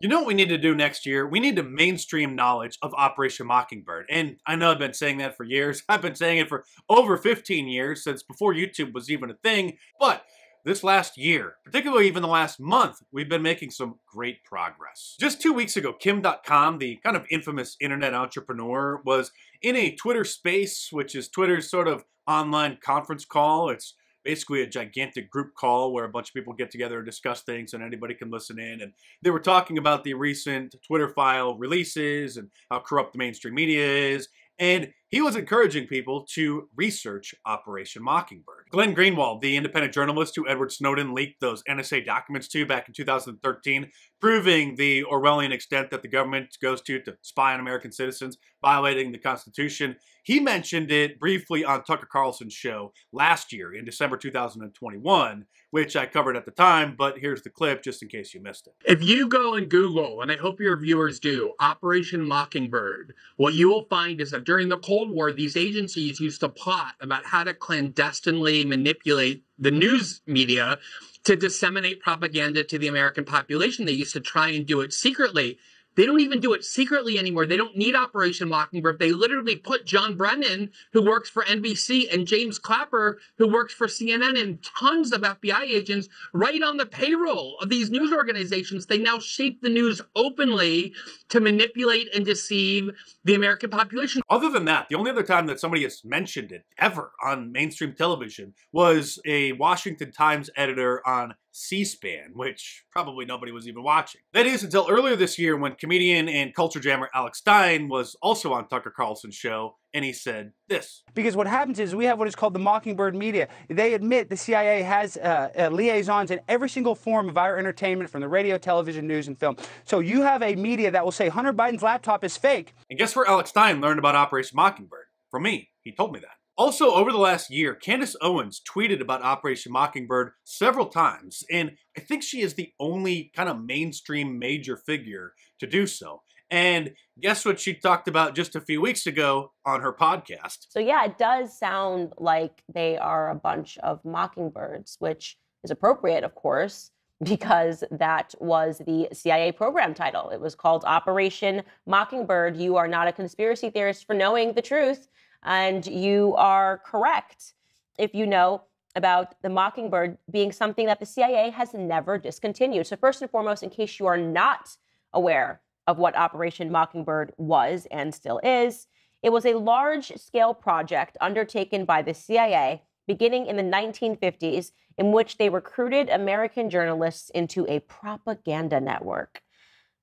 You know what we need to do next year? We need to mainstream knowledge of Operation Mockingbird. And I know I've been saying that for years. I've been saying it for over 15 years, since before YouTube was even a thing. But this last year, particularly even the last month, we've been making some great progress. Just two weeks ago, Kim Dotcom, the kind of infamous internet entrepreneur, was in a Twitter space, which is Twitter's sort of online conference call. It's basically a gigantic group call where a bunch of people get together and discuss things and anybody can listen in. And they were talking about the recent Twitter file releases and how corrupt the mainstream media is. And he was encouraging people to research Operation Mockingbird. Glenn Greenwald, the independent journalist who Edward Snowden leaked those NSA documents to back in 2013, proving the Orwellian extent that the government goes to to spy on American citizens, violating the Constitution, he mentioned it briefly on Tucker Carlson's show last year in December 2021, which I covered at the time, but here's the clip just in case you missed it. If you go and Google, and I hope your viewers do, Operation Mockingbird, what you will find is that during the Cold Cold War, these agencies used to plot about how to clandestinely manipulate the news media to disseminate propaganda to the American population. They used to try and do it secretly. They don't even do it secretly anymore. They don't need Operation Mockingbird. They literally put John Brennan, who works for NBC, and James Clapper, who works for CNN, and tons of FBI agents right on the payroll of these news organizations. They now shape the news openly to manipulate and deceive the American population. Other than that, the only other time that somebody has mentioned it ever on mainstream television was a Washington Times editor on C-SPAN, which probably nobody was even watching. That is until earlier this year when comedian and culture jammer Alex Stein was also on Tucker Carlson's show, and he said this. Because what happens is we have what is called the Mockingbird media. They admit the CIA has uh, uh, liaisons in every single form of our entertainment, from the radio, television, news, and film. So you have a media that will say Hunter Biden's laptop is fake. And guess where Alex Stein learned about Operation Mockingbird? From me. He told me that. Also, over the last year, Candace Owens tweeted about Operation Mockingbird several times, and I think she is the only kind of mainstream major figure to do so. And guess what she talked about just a few weeks ago on her podcast? So, yeah, it does sound like they are a bunch of mockingbirds, which is appropriate, of course, because that was the CIA program title. It was called Operation Mockingbird. You are not a conspiracy theorist for knowing the truth. And you are correct if you know about the Mockingbird being something that the CIA has never discontinued. So, first and foremost, in case you are not aware of what Operation Mockingbird was and still is, it was a large scale project undertaken by the CIA beginning in the 1950s, in which they recruited American journalists into a propaganda network.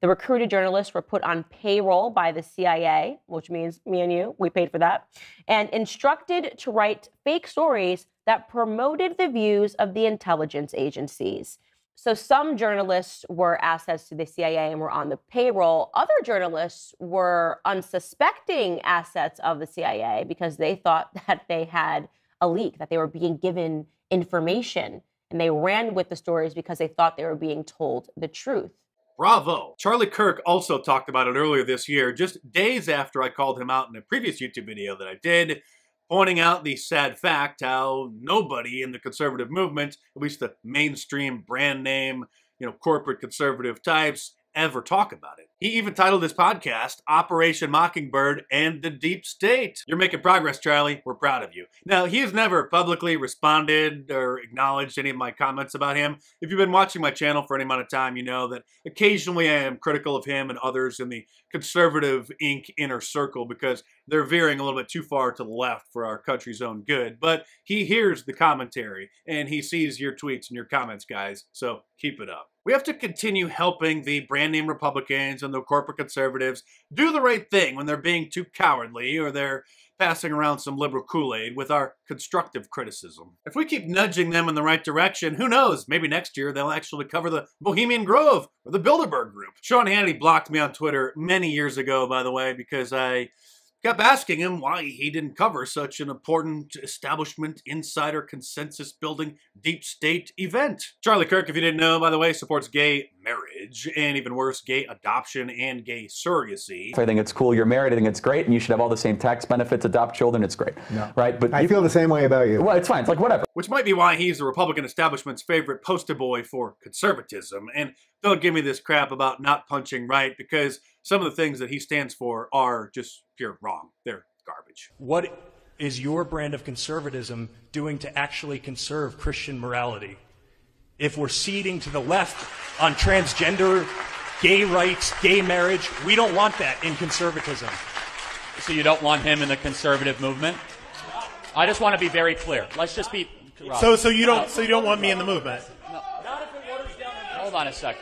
The recruited journalists were put on payroll by the CIA, which means me and you, we paid for that, and instructed to write fake stories that promoted the views of the intelligence agencies. So some journalists were assets to the CIA and were on the payroll. Other journalists were unsuspecting assets of the CIA because they thought that they had a leak, that they were being given information. And they ran with the stories because they thought they were being told the truth. Bravo! Charlie Kirk also talked about it earlier this year, just days after I called him out in a previous YouTube video that I did, pointing out the sad fact how nobody in the conservative movement, at least the mainstream brand name, you know, corporate conservative types, ever talk about it. He even titled his podcast Operation Mockingbird and the Deep State. You're making progress, Charlie. We're proud of you. Now, he has never publicly responded or acknowledged any of my comments about him. If you've been watching my channel for any amount of time, you know that occasionally I am critical of him and others in the conservative Inc. inner circle because they're veering a little bit too far to the left for our country's own good. But he hears the commentary and he sees your tweets and your comments, guys. So keep it up. We have to continue helping the brand name Republicans and the corporate conservatives do the right thing when they're being too cowardly or they're passing around some liberal Kool-Aid with our constructive criticism. If we keep nudging them in the right direction, who knows, maybe next year they'll actually cover the Bohemian Grove or the Bilderberg Group. Sean Hannity blocked me on Twitter many years ago, by the way, because I kept asking him why he didn't cover such an important establishment insider consensus building deep state event. Charlie Kirk, if you didn't know, by the way, supports gay marriage, and even worse, gay adoption and gay surrogacy. I think it's cool you're married. I think it's great, and you should have all the same tax benefits. Adopt children, it's great. No. Right? But I you- feel the same way about you. well, it's fine. It's like whatever. Which might be why he's the Republican establishment's favorite poster boy for conservatism. And don't give me this crap about not punching right, because some of the things that he stands for are just pure wrong. They're garbage. What is your brand of conservatism doing to actually conserve Christian morality? If we're ceding to the left on transgender, gay rights, gay marriage, we don't want that in conservatism. So you don't want him in the conservative movement? I just want to be very clear. Let's just be. Rob, So, so you don't, so you don't want me in the movement? hold on a sec.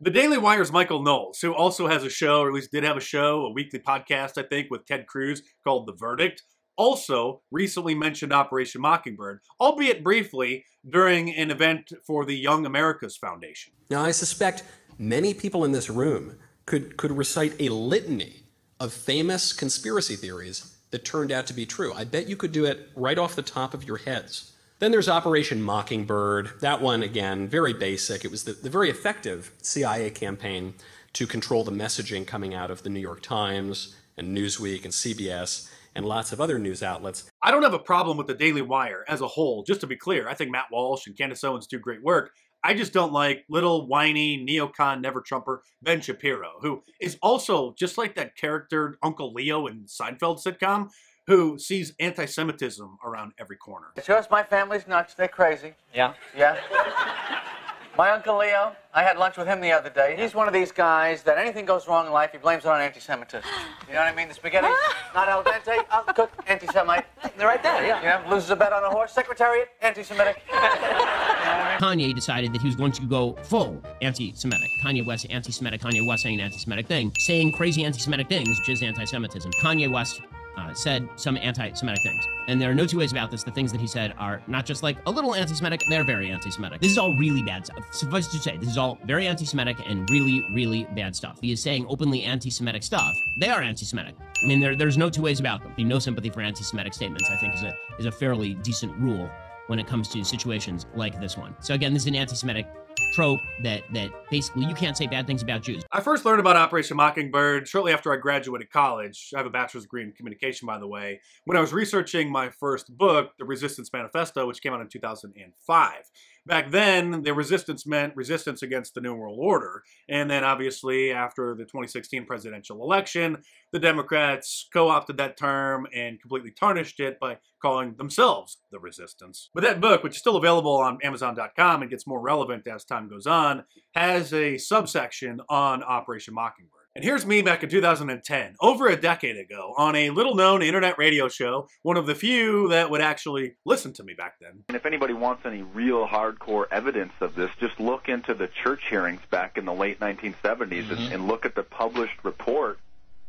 The Daily Wire's Michael Knowles, who also has a show, or at least did have a show, a weekly podcast, I think, with Ted Cruz called The Verdict, also recently mentioned Operation Mockingbird, albeit briefly during an event for the Young America's Foundation. Now, I suspect many people in this room could, could recite a litany of famous conspiracy theories that turned out to be true. I bet you could do it right off the top of your heads. Then there's Operation Mockingbird. That one, again, very basic. It was the, the very effective CIA campaign to control the messaging coming out of the New York Times and Newsweek and CBS and lots of other news outlets. I don't have a problem with the Daily Wire as a whole, just to be clear. I think Matt Walsh and Candace Owens do great work. I just don't like little whiny neocon never Trumper Ben Shapiro, who is also just like that character Uncle Leo in Seinfeld sitcom, who sees anti Semitism around every corner. It's yours. My family's nuts. They're crazy. Yeah. Yeah. My uncle Leo, I had lunch with him the other day. He's one of these guys that anything goes wrong in life, he blames it on anti-Semitism. You know what I mean? The spaghetti's not al dente, I'll cook, anti-Semite. They're right there, yeah. You know, loses a bet on a horse, Secretariat, anti-Semitic. Kanye decided that he was going to go full anti-Semitic. Kanye West anti-Semitic. Kanye West saying an anti-Semitic thing, saying crazy anti-Semitic things, which is anti-Semitism. Kanye West uh, said some anti-Semitic things, and there are no two ways about this. The things that he said are not just like a little anti-Semitic; they're very anti-Semitic. This is all really bad stuff. Suffice to say, this is all very anti-Semitic and really, really bad stuff. He is saying openly anti-Semitic stuff. They are anti-Semitic. I mean, there, there's no two ways about them. No sympathy for anti-Semitic statements. I think is a is a fairly decent rule when it comes to situations like this one. So again, this is an anti-Semitic trope that that basically you can't say bad things about Jews. I first learned about Operation Mockingbird shortly after I graduated college. I have a bachelor's degree in communication, by the way, when I was researching my first book, The Resistance Manifesto, which came out in 2005. Back then, the resistance meant resistance against the New World Order. And then, obviously, after the 2016 presidential election, the Democrats co opted that term and completely tarnished it by calling themselves the resistance. But that book, which is still available on Amazon.com and gets more relevant as time goes on, has a subsection on Operation Mockingbird. And here's me back in 2010, over a decade ago, on a little known internet radio show, one of the few that would actually listen to me back then. And if anybody wants any real hardcore evidence of this, just look into the Church hearings back in the late 1970s and, mm-hmm. and look at the published report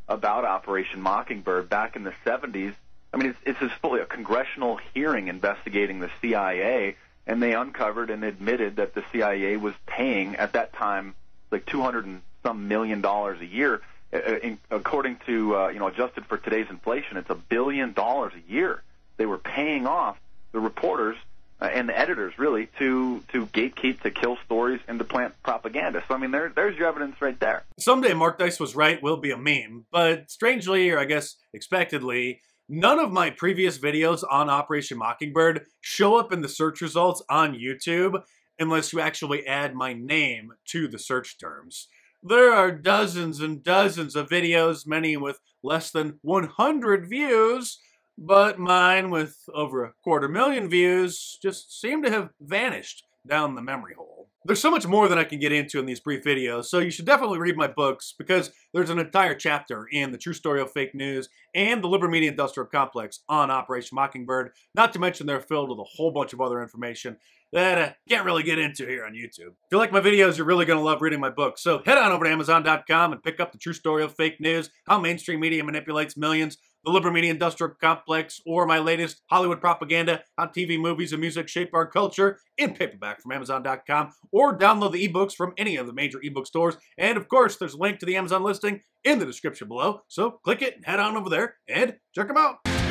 about Operation Mockingbird back in the 70s. I mean, it's, it's just fully a congressional hearing investigating the CIA, and they uncovered and admitted that the CIA was paying at that time like 200 and some million dollars a year. Uh, in, according to uh, you know adjusted for today's inflation, it's a billion dollars a year. They were paying off the reporters uh, and the editors really to to gatekeep, to kill stories, and to plant propaganda. So I mean, there there's your evidence right there. Someday Mark Dice was right will be a meme, but strangely, or I guess expectedly, none of my previous videos on Operation Mockingbird show up in the search results on YouTube unless you actually add my name to the search terms. There are dozens and dozens of videos, many with less than 100 views, but mine with over a quarter million views just seem to have vanished down the memory hole. There's so much more that I can get into in these brief videos, so you should definitely read my books because there's an entire chapter in The True Story of Fake News and the Liberal Media Industrial Complex on Operation Mockingbird, not to mention they're filled with a whole bunch of other information that I can't really get into here on YouTube. If you like my videos, you're really going to love reading my book. So head on over to Amazon.com and pick up The True Story of Fake News, How Mainstream Media Manipulates Millions, The Liberal Media Industrial Complex, or my latest Hollywood Propaganda, How TV, Movies, and Music Shape Our Culture in paperback from Amazon.com, or download the ebooks from any of the major ebook stores. And of course, there's a link to the Amazon listing in the description below. So click it and head on over there and check them out.